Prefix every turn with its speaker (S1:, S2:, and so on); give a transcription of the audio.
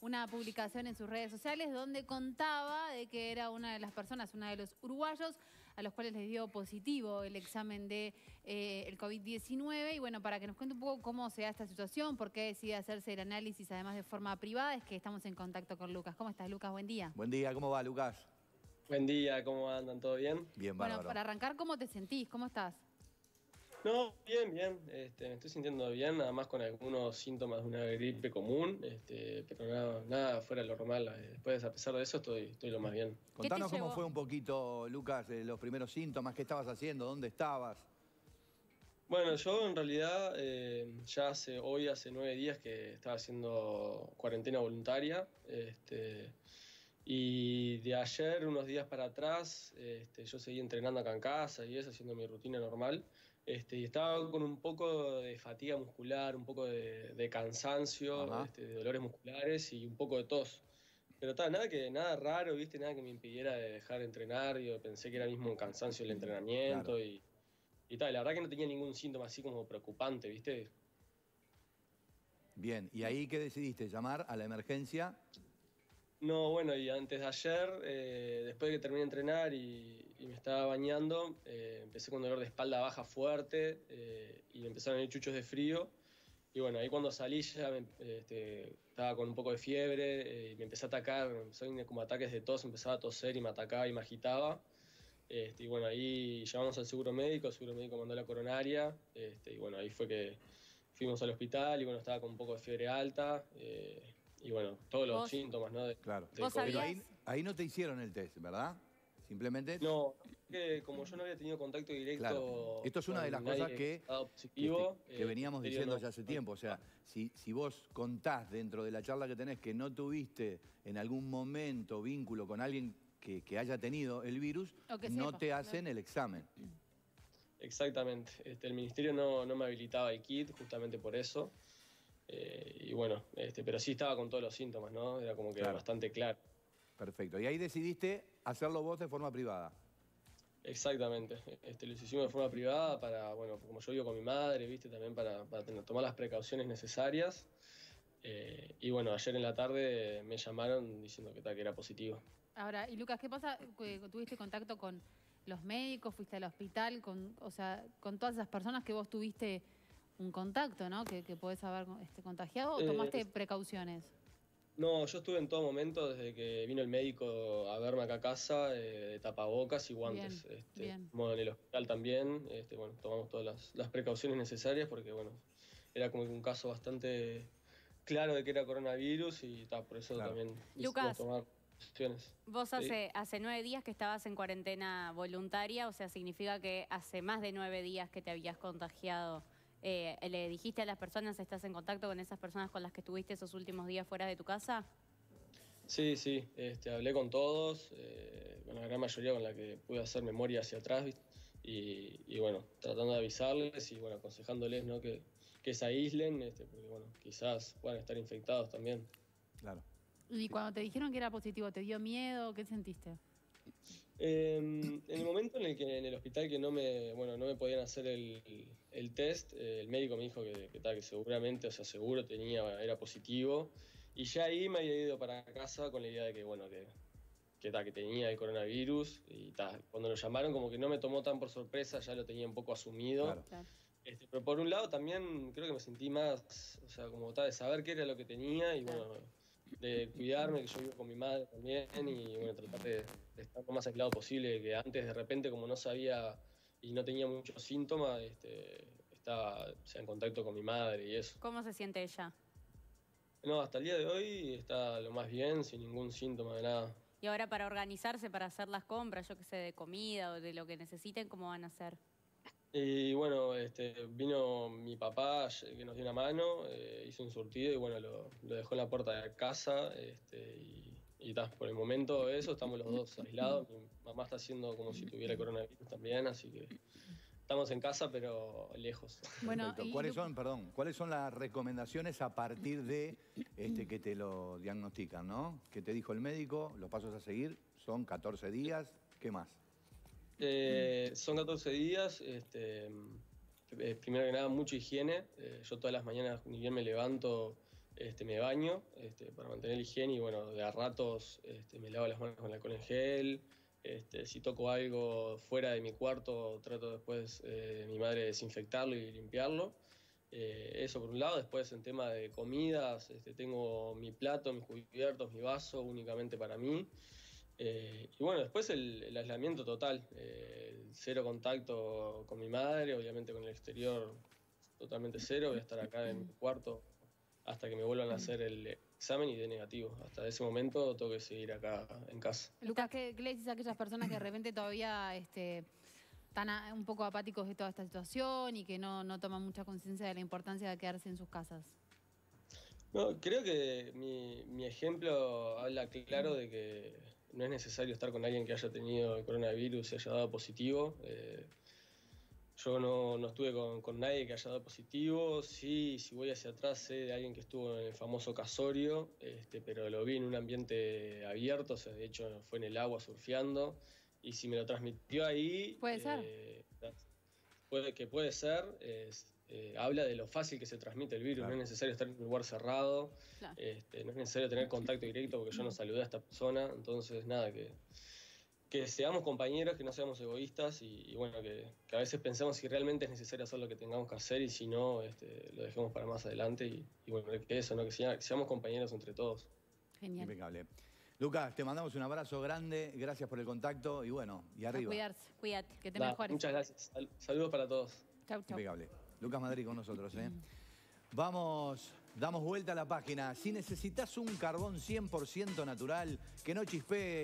S1: una publicación en sus redes sociales donde contaba de que era una de las personas, una de los uruguayos a los cuales les dio positivo el examen de eh, el COVID-19. Y bueno, para que nos cuente un poco cómo se da esta situación, por qué decide hacerse el análisis además de forma privada, es que estamos en contacto con Lucas. ¿Cómo estás, Lucas? Buen día.
S2: Buen día, ¿cómo va, Lucas?
S3: Buen día, ¿cómo andan? ¿Todo bien?
S2: Bien,
S1: Bueno,
S2: bárbaro.
S1: para arrancar, ¿cómo te sentís? ¿Cómo estás?
S3: No, bien, bien. Este, me estoy sintiendo bien, nada más con algunos síntomas de una gripe común, este, pero nada, nada fuera de lo normal. Eh, Después, a pesar de eso, estoy, estoy lo más bien.
S2: Contanos cómo fue un poquito, Lucas, eh, los primeros síntomas, qué estabas haciendo, dónde estabas.
S3: Bueno, yo en realidad eh, ya hace hoy, hace nueve días que estaba haciendo cuarentena voluntaria. Este, y de ayer, unos días para atrás, este, yo seguí entrenando acá en casa y eso, haciendo mi rutina normal. Este, y estaba con un poco de fatiga muscular, un poco de, de cansancio, este, de dolores musculares y un poco de tos. Pero tal, nada que nada raro, viste, nada que me impidiera de dejar de entrenar. Yo pensé que era mismo un cansancio el entrenamiento
S2: Claro.
S3: y, y tal. La verdad que no tenía ningún síntoma así como preocupante, viste.
S2: Bien, ¿y ahí qué decidiste? ¿Llamar a la emergencia?
S3: No, bueno, y antes de ayer, eh, después de que terminé de entrenar y, me estaba bañando, eh, empecé con dolor de espalda baja fuerte eh, y empezaron a ir chuchos de frío. Y bueno, ahí cuando salí ya este, estaba con un poco de fiebre eh, y me empecé a atacar, venir como ataques de tos, empezaba a toser y me atacaba y me agitaba. Este, y bueno, ahí llamamos al seguro médico, el seguro médico mandó la coronaria. Este, y bueno, ahí fue que fuimos al hospital y bueno, estaba con un poco de fiebre alta. Y bueno, todos los
S1: ¿Vos?
S3: síntomas, ¿no? de-
S2: Claro.
S3: del
S1: ¿Vos
S3: COVID.
S2: Pero ahí, ahí no te hicieron el test, ¿verdad? Simplemente...
S3: No, que como yo no había tenido contacto directo.
S2: Claro. Esto es una de las cosas que, que,
S3: positivo,
S2: te- que
S3: eh,
S2: veníamos diciendo
S3: no.
S2: ya hace tiempo. O sea, si, si vos contás dentro de la charla que tenés que no tuviste en algún momento vínculo con alguien que, que haya tenido el virus, no
S1: sepa,
S2: te hacen el examen.
S3: Exactamente. Este, el ministerio no, no me habilitaba el kit justamente por eso. Eh, y bueno, este, pero sí estaba con todos los síntomas, ¿no? Era como que
S2: Claro.
S3: bastante claro.
S2: Perfecto. Y ahí decidiste hacerlo vos de forma privada.
S3: Exactamente. Este, lo hicimos de forma privada para, bueno, como yo vivo con mi madre, viste, también para, para tener- tomar las precauciones necesarias. Eh, y bueno, ayer en la tarde me llamaron diciendo que, tal, que era positivo.
S1: Ahora, y Lucas, ¿qué pasa? ¿Tuviste contacto con los médicos? ¿Fuiste al hospital? Con, o sea, con todas esas personas que vos tuviste un contacto, ¿no? Que, que podés haber este, contagiado o
S3: Eh,
S1: tomaste
S3: es-
S1: precauciones.
S3: No, yo estuve en todo momento desde que vino el médico a verme acá a casa, eh, de tapabocas y guantes.
S1: Bien,
S3: este,
S1: bien.
S3: Bueno, en el hospital también, este, bueno, tomamos todas las, las precauciones necesarias porque, bueno, era como que un caso bastante claro de que era coronavirus y ta, por eso
S2: Claro.
S3: también
S4: Lucas.
S3: tomar decisiones.
S4: Vos
S3: Sí.
S4: hace, hace nueve días que estabas en cuarentena voluntaria, o sea, significa que hace más de nueve días que te habías contagiado. Eh, ¿Le dijiste a las personas, estás en contacto con esas personas con las que estuviste esos últimos días fuera de tu casa?
S3: Sí, sí, este, hablé con todos, eh, con la gran mayoría con la que pude hacer memoria hacia atrás y bueno, tratando de avisarles y bueno, aconsejándoles ¿no? que, que se aíslen, este, porque bueno, quizás puedan estar infectados también.
S2: Claro.
S1: Y cuando te dijeron que era positivo, ¿te dio miedo? ¿Qué sentiste?
S3: Eh, en el momento en el que en el hospital que no me, bueno, no me podían hacer el, el test, eh, el médico me dijo que, que, tal, que seguramente, o sea, seguro tenía, era positivo. Y ya ahí me había ido para casa con la idea de que, bueno, que, que, tal, que tenía el coronavirus. Y tal, cuando lo llamaron como que no me tomó tan por sorpresa, ya lo tenía un poco asumido.
S2: Claro.
S1: Claro.
S3: Este, pero por un lado también creo que me sentí más, o sea, como tal, de saber qué era lo que tenía y bueno, de cuidarme, que yo vivo con mi madre también y bueno, tratar de, de estar lo más aislado posible, que antes de repente como no sabía y no tenía muchos síntomas, este, estaba o sea, en contacto con mi madre y eso.
S4: ¿Cómo se siente ella?
S3: No, hasta el día de hoy está lo más bien, sin ningún síntoma de nada.
S4: Y ahora para organizarse, para hacer las compras, yo que sé, de comida o de lo que necesiten, ¿cómo van a hacer?
S3: Y bueno, este, vino mi papá que nos dio una mano, eh, hizo un surtido y bueno, lo, lo dejó en la puerta de casa. Este, y, y ta, por el momento eso, estamos los dos aislados. Mi mamá está haciendo como si tuviera coronavirus también, así que estamos en casa pero lejos.
S1: Bueno,
S2: ¿Cuáles son, perdón, cuáles son las recomendaciones a partir de este que te lo diagnostican, ¿no? ¿Qué te dijo el médico? Los pasos a seguir son 14 días. ¿Qué más?
S3: Eh, son 14 días. Este, eh, primero que nada, mucha higiene. Eh, yo todas las mañanas, ni bien me levanto, este, me baño este, para mantener la higiene y bueno, de a ratos este, me lavo las manos con alcohol en gel. Si toco algo fuera de mi cuarto, trato después eh, mi madre de desinfectarlo y limpiarlo. Eso por un lado. Después en tema de comidas, tengo mi plato, mis cubiertos, mi vaso únicamente para mí. Eh, y bueno, después el, el aislamiento total, eh, cero contacto con mi madre, obviamente con el exterior totalmente cero. Voy a estar acá en mi cuarto hasta que me vuelvan a hacer el examen y de negativo. Hasta ese momento tengo que seguir acá en casa.
S1: Lucas, ¿qué, qué le dices a aquellas personas que de repente todavía este, están a- un poco apáticos de toda esta situación y que no, no toman mucha conciencia de la importancia de quedarse en sus casas?
S3: No, creo que mi, mi ejemplo habla claro de que no es necesario estar con alguien que haya tenido el coronavirus y haya dado positivo. Eh, yo no, no estuve con, con nadie que haya dado positivo. Sí, si voy hacia atrás, sé de alguien que estuvo en el famoso casorio, este, pero lo vi en un ambiente abierto, o sea, de hecho fue en el agua surfeando. Y si me lo transmitió ahí.
S1: Puede ser.
S3: eh, puede, que puede ser. es, eh, habla de lo fácil que se transmite el virus.
S2: Claro.
S3: No es necesario estar en un lugar cerrado.
S1: Claro.
S3: Este, no es necesario tener contacto directo porque yo no saludé a esta persona. Entonces, nada, que, que seamos compañeros, que no seamos egoístas y, y bueno, que, que a veces pensemos si realmente es necesario hacer lo que tengamos que hacer y si no, este, lo dejemos para más adelante. Y, y bueno, que eso, ¿no? que, sea- que seamos compañeros entre todos.
S1: Genial.
S2: Impecable. Lucas, te mandamos un abrazo grande, gracias por el contacto y bueno, y
S1: A
S2: arriba.
S1: cuidarse.
S4: Cuídate.
S1: Que te
S3: Nada,
S1: mejores.
S3: muchas gracias. Sal- saludos para todos.
S1: Chau, chau.
S2: Impecable. Lucas Madrid con nosotros, ¿eh? Vamos, damos vuelta a la página. Si necesitas un carbón 100% natural, que no chispee.